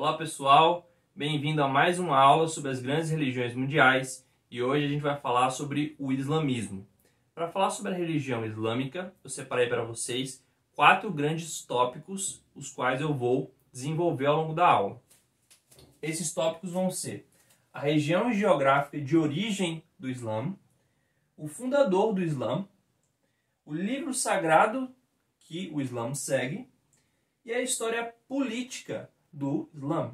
Olá pessoal, bem-vindo a mais uma aula sobre as grandes religiões mundiais e hoje a gente vai falar sobre o islamismo. Para falar sobre a religião islâmica, eu separei para vocês quatro grandes tópicos, os quais eu vou desenvolver ao longo da aula. Esses tópicos vão ser a região geográfica de origem do Islã, o fundador do Islã, o livro sagrado que o Islã segue e a história política do Islã.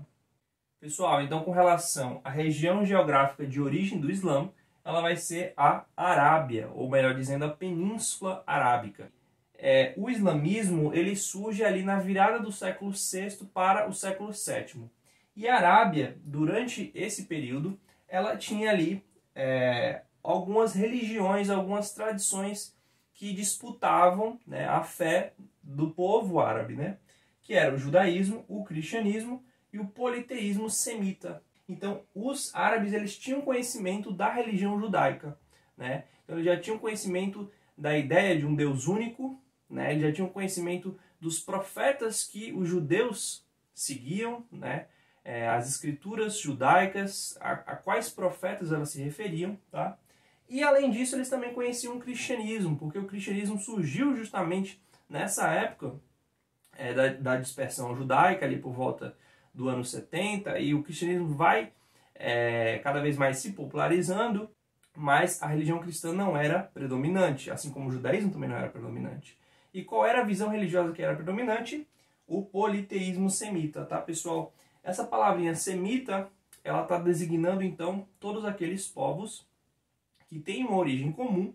Pessoal, então com relação à região geográfica de origem do Islã, ela vai ser a Arábia, ou melhor dizendo, a Península Arábica. É, o islamismo ele surge ali na virada do século VI para o século VII. E a Arábia, durante esse período, ela tinha ali é, algumas religiões, algumas tradições que disputavam né, a fé do povo árabe. Né? Que era o judaísmo, o cristianismo e o politeísmo semita. Então, os árabes eles tinham conhecimento da religião judaica, né? Então, eles já tinham conhecimento da ideia de um Deus único, né? Eles já tinham conhecimento dos profetas que os judeus seguiam, né? É, as escrituras judaicas, a, a quais profetas elas se referiam, tá? E além disso, eles também conheciam o cristianismo, porque o cristianismo surgiu justamente nessa época é, da, da, dispersão judaica, ali por volta do ano 70, e o cristianismo vai é, cada vez mais se popularizando, mas a religião cristã não era predominante, assim como o judaísmo também não era predominante. E qual era a visão religiosa que era predominante? O politeísmo semita, tá, pessoal? Essa palavrinha semita, ela está designando então todos aqueles povos que têm uma origem comum,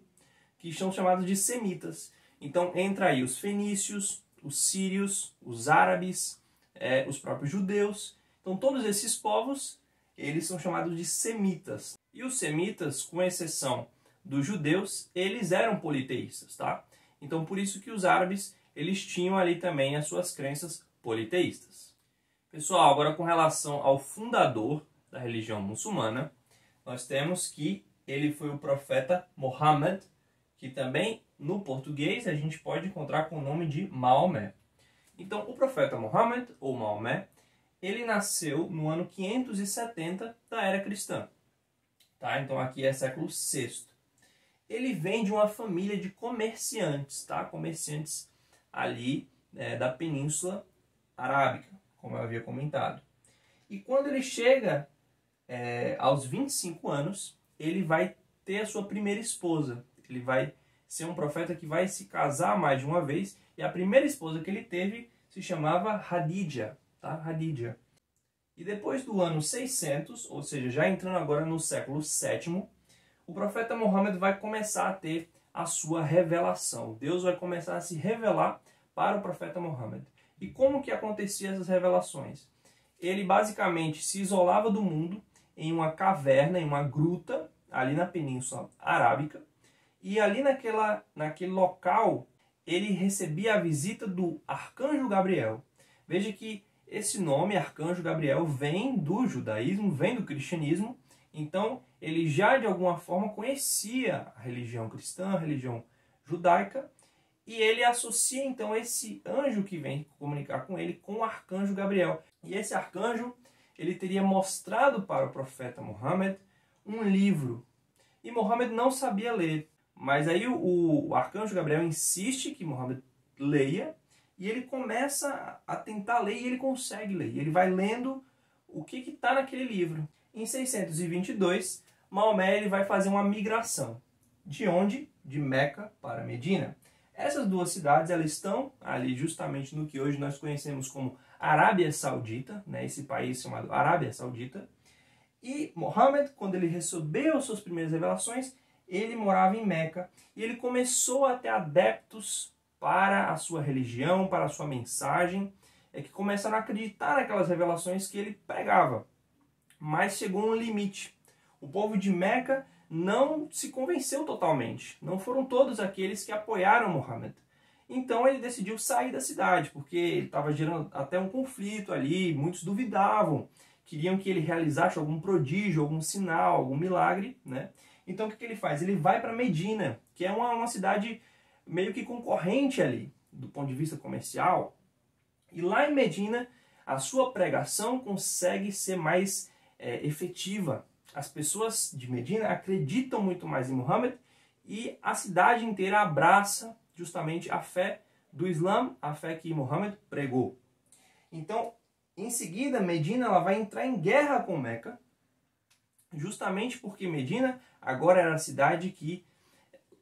que são chamados de semitas. Então entra aí os fenícios, os sírios, os árabes, é, os próprios judeus. Então todos esses povos, eles são chamados de semitas. E os semitas, com exceção dos judeus, eles eram politeístas, tá? Então por isso que os árabes, eles tinham ali também as suas crenças politeístas. Pessoal, agora com relação ao fundador da religião muçulmana, nós temos que ele foi o profeta Muhammad, que também no português a gente pode encontrar com o nome de Maomé. Então, o profeta Muhammad, ou Maomé, ele nasceu no ano 570 da era cristã. Tá? Então, aqui é século VI. Ele vem de uma família de comerciantes, tá? comerciantes ali é, da Península Arábica, como eu havia comentado. E quando ele chega é, aos 25 anos, ele vai ter a sua primeira esposa. Ele vai ser um profeta que vai se casar mais de uma vez. E a primeira esposa que ele teve se chamava Hadidja, tá? Hadidja. E depois do ano 600, ou seja, já entrando agora no século VII, o profeta Muhammad vai começar a ter a sua revelação. Deus vai começar a se revelar para o profeta Muhammad. E como que acontecia essas revelações? Ele basicamente se isolava do mundo em uma caverna, em uma gruta, ali na Península Arábica, e ali naquela, naquele local, ele recebia a visita do arcanjo Gabriel. Veja que esse nome, arcanjo Gabriel, vem do judaísmo, vem do cristianismo. Então, ele já de alguma forma conhecia a religião cristã, a religião judaica, e ele associa então esse anjo que vem comunicar com ele com o arcanjo Gabriel. E esse arcanjo, ele teria mostrado para o profeta Muhammad um livro. E Muhammad não sabia ler. Mas aí o, o arcanjo Gabriel insiste que Muhammad leia e ele começa a tentar ler e ele consegue ler. Ele vai lendo o que está naquele livro. Em 622, Maomé ele vai fazer uma migração. De onde? De Meca para Medina. Essas duas cidades elas estão ali justamente no que hoje nós conhecemos como Arábia Saudita, né, esse país chamado Arábia Saudita. E Mohammed, quando ele recebeu suas primeiras revelações, ele morava em Meca e ele começou a ter adeptos para a sua religião, para a sua mensagem, é que começaram a acreditar naquelas revelações que ele pregava. Mas chegou um limite. O povo de Meca não se convenceu totalmente. Não foram todos aqueles que apoiaram Muhammad. Então ele decidiu sair da cidade, porque estava gerando até um conflito ali, muitos duvidavam, queriam que ele realizasse algum prodígio, algum sinal, algum milagre, né? Então o que, que ele faz? Ele vai para Medina, que é uma, uma cidade meio que concorrente ali, do ponto de vista comercial. E lá em Medina a sua pregação consegue ser mais é, efetiva. As pessoas de Medina acreditam muito mais em Muhammad e a cidade inteira abraça justamente a fé do Islã, a fé que Muhammad pregou. Então, em seguida, Medina ela vai entrar em guerra com Meca, justamente porque Medina agora era a cidade que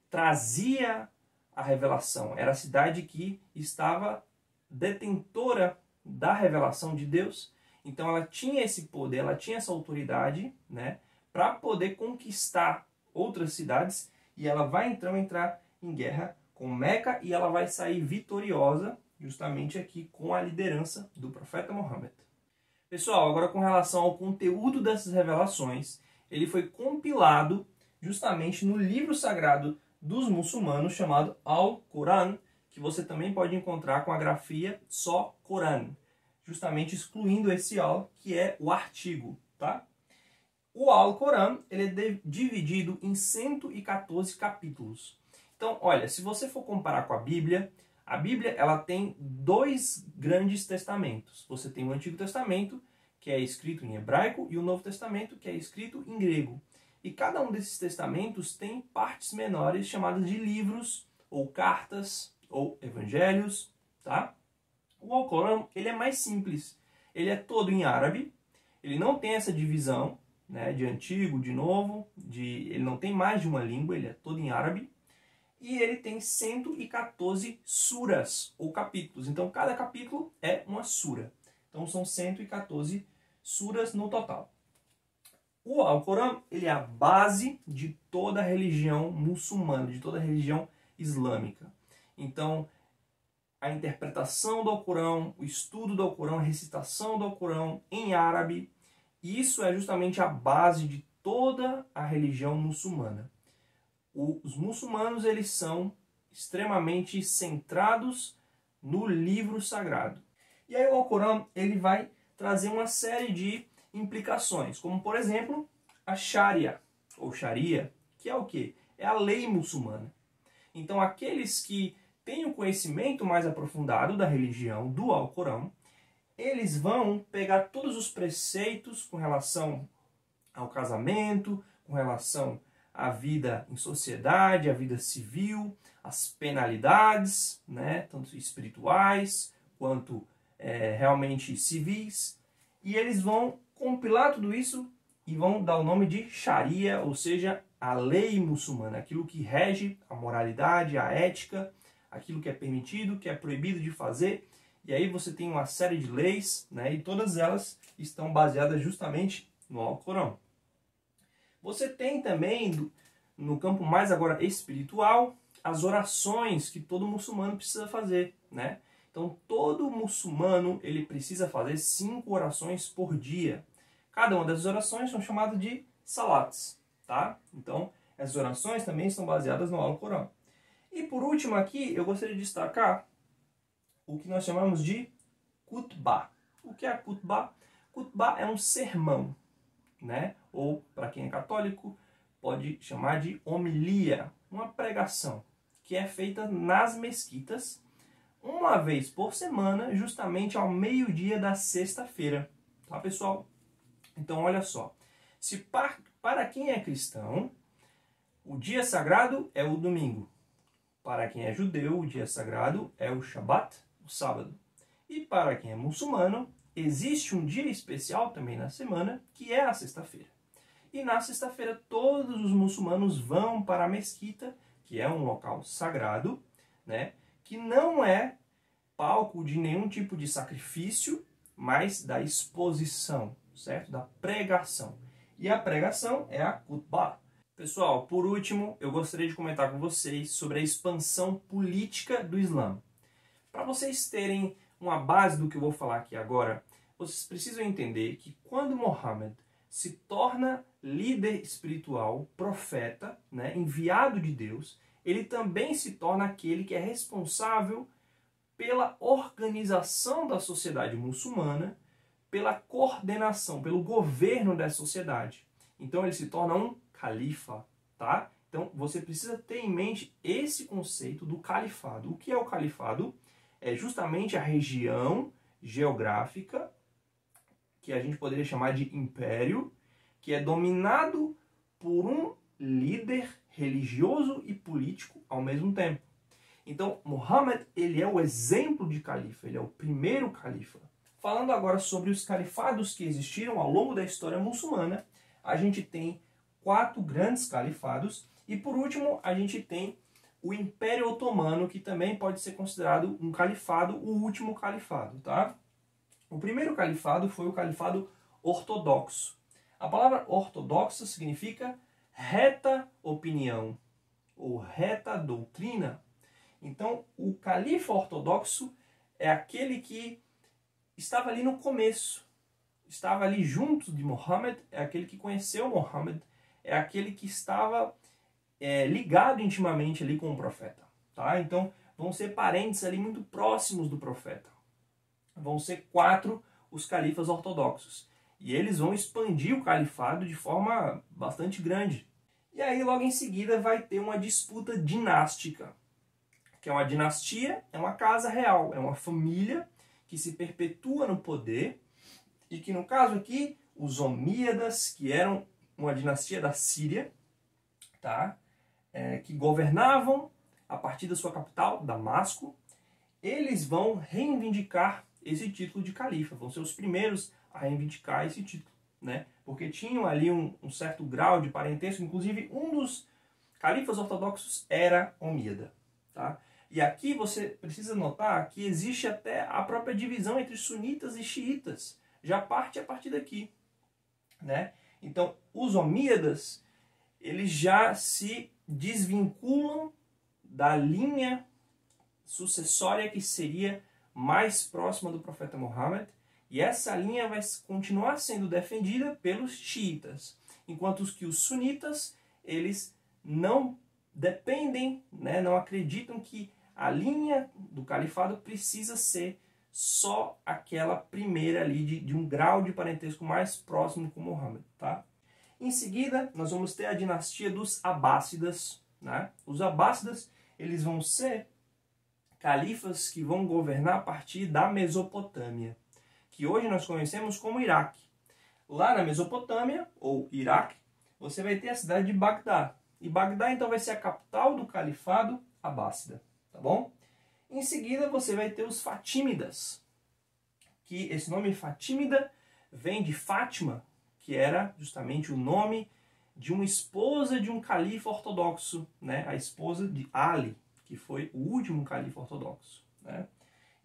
trazia a revelação, era a cidade que estava detentora da revelação de Deus. Então ela tinha esse poder, ela tinha essa autoridade, né, para poder conquistar outras cidades e ela vai então entrar em guerra com Meca e ela vai sair vitoriosa justamente aqui com a liderança do profeta Muhammad. Pessoal, agora com relação ao conteúdo dessas revelações, ele foi compilado justamente no livro sagrado dos muçulmanos chamado Al-Quran, que você também pode encontrar com a grafia só Coran, justamente excluindo esse al, que é o artigo, tá? O Al-Quran ele é dividido em 114 capítulos. Então, olha, se você for comparar com a Bíblia, a Bíblia ela tem dois grandes testamentos. Você tem o Antigo Testamento, que é escrito em hebraico, e o Novo Testamento, que é escrito em grego. E cada um desses testamentos tem partes menores chamadas de livros ou cartas ou evangelhos, tá? O Alcorão, ele é mais simples. Ele é todo em árabe. Ele não tem essa divisão, né, de antigo, de novo, de ele não tem mais de uma língua, ele é todo em árabe. E ele tem 114 suras ou capítulos. Então cada capítulo é uma sura. Então são 114 suras no total. O Alcorão ele é a base de toda a religião muçulmana, de toda a religião islâmica. Então, a interpretação do Alcorão, o estudo do Alcorão, a recitação do Alcorão em árabe, isso é justamente a base de toda a religião muçulmana. Os muçulmanos eles são extremamente centrados no livro sagrado. E aí o Alcorão ele vai trazer uma série de implicações, como por exemplo a Sharia ou Sharia, que é o que? É a lei muçulmana. Então aqueles que têm o conhecimento mais aprofundado da religião, do Alcorão, eles vão pegar todos os preceitos com relação ao casamento, com relação à vida em sociedade, à vida civil, as penalidades, né, tanto espirituais quanto é, realmente civis, e eles vão compilar tudo isso e vão dar o nome de Sharia, ou seja, a lei muçulmana, aquilo que rege a moralidade, a ética, aquilo que é permitido, que é proibido de fazer. E aí você tem uma série de leis, né, e todas elas estão baseadas justamente no Alcorão. Você tem também, no campo mais agora espiritual, as orações que todo muçulmano precisa fazer, né? Então, todo muçulmano ele precisa fazer cinco orações por dia. Cada uma dessas orações são chamadas de salats, tá? Então, essas orações também estão baseadas no Alcorão. E por último aqui, eu gostaria de destacar o que nós chamamos de kutbah. O que é kutbah? Kutbah é um sermão, né? Ou, para quem é católico, pode chamar de homilia, uma pregação, que é feita nas mesquitas uma vez por semana, justamente ao meio-dia da sexta-feira. Tá, pessoal? Então, olha só. Se para quem é cristão, o dia sagrado é o domingo. Para quem é judeu, o dia sagrado é o Shabat, o sábado. E para quem é muçulmano, existe um dia especial também na semana, que é a sexta-feira. E na sexta-feira, todos os muçulmanos vão para a mesquita, que é um local sagrado, né? que não é palco de nenhum tipo de sacrifício, mas da exposição, certo? Da pregação. E a pregação é a khutbah. Pessoal, por último, eu gostaria de comentar com vocês sobre a expansão política do Islã. Para vocês terem uma base do que eu vou falar aqui agora, vocês precisam entender que quando Mohammed se torna líder espiritual, profeta, né, enviado de Deus, ele também se torna aquele que é responsável pela organização da sociedade muçulmana, pela coordenação, pelo governo da sociedade. Então ele se torna um califa, tá? Então você precisa ter em mente esse conceito do califado. O que é o califado? É justamente a região geográfica que a gente poderia chamar de império, que é dominado por um líder religioso e político ao mesmo tempo. Então, Muhammad, ele é o exemplo de califa, ele é o primeiro califa. Falando agora sobre os califados que existiram ao longo da história muçulmana, a gente tem quatro grandes califados e por último a gente tem o Império Otomano, que também pode ser considerado um califado, o último califado, tá? O primeiro califado foi o califado ortodoxo. A palavra ortodoxo significa reta opinião ou reta doutrina. Então, o califa ortodoxo é aquele que estava ali no começo, estava ali junto de Muhammad, é aquele que conheceu Muhammad, é aquele que estava é, ligado intimamente ali com o profeta. Tá? Então, vão ser parentes ali muito próximos do profeta. Vão ser quatro os califas ortodoxos. E eles vão expandir o califado de forma bastante grande. E aí, logo em seguida, vai ter uma disputa dinástica. Que é uma dinastia, é uma casa real, é uma família que se perpetua no poder. E que, no caso aqui, os Omíadas, que eram uma dinastia da Síria, tá? É, que governavam a partir da sua capital, Damasco, eles vão reivindicar esse título de califa, vão ser os primeiros a reivindicar esse título, né? Porque tinham ali um, um certo grau de parentesco, inclusive um dos califas ortodoxos era Omíada, tá? E aqui você precisa notar que existe até a própria divisão entre sunitas e xiitas, já parte a partir daqui, né? Então, os Omíadas, eles já se desvinculam da linha sucessória que seria mais próxima do profeta Muhammad, e essa linha vai continuar sendo defendida pelos xiitas, enquanto que os sunitas, eles não dependem, né, não acreditam que a linha do califado precisa ser só aquela primeira ali de, de um grau de parentesco mais próximo com Muhammad, tá? Em seguida, nós vamos ter a dinastia dos Abássidas, né? Os Abássidas, eles vão ser califas que vão governar a partir da Mesopotâmia, que hoje nós conhecemos como Iraque. Lá na Mesopotâmia, ou Iraque, você vai ter a cidade de Bagdá. E Bagdá então vai ser a capital do califado abássida, tá bom? Em seguida você vai ter os Fatímidas, que esse nome Fatímida vem de Fátima, que era justamente o nome de uma esposa de um califa ortodoxo, né? a esposa de Ali, que foi o último califa ortodoxo. Né?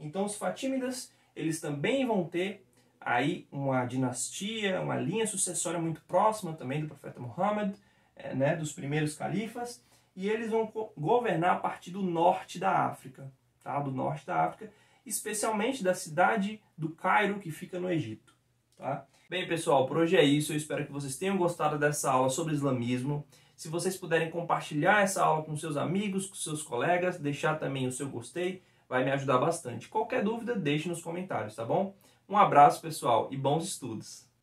Então os Fatímidas eles também vão ter aí uma dinastia, uma linha sucessória muito próxima também do profeta Muhammad, é, né, dos primeiros califas, e eles vão governar a partir do norte da África, tá? do norte da África, especialmente da cidade do Cairo, que fica no Egito. Tá? Bem, pessoal, por hoje é isso. Eu espero que vocês tenham gostado dessa aula sobre islamismo. Se vocês puderem compartilhar essa aula com seus amigos, com seus colegas, deixar também o seu gostei, vai me ajudar bastante. Qualquer dúvida, deixe nos comentários, tá bom? Um abraço, pessoal, e bons estudos!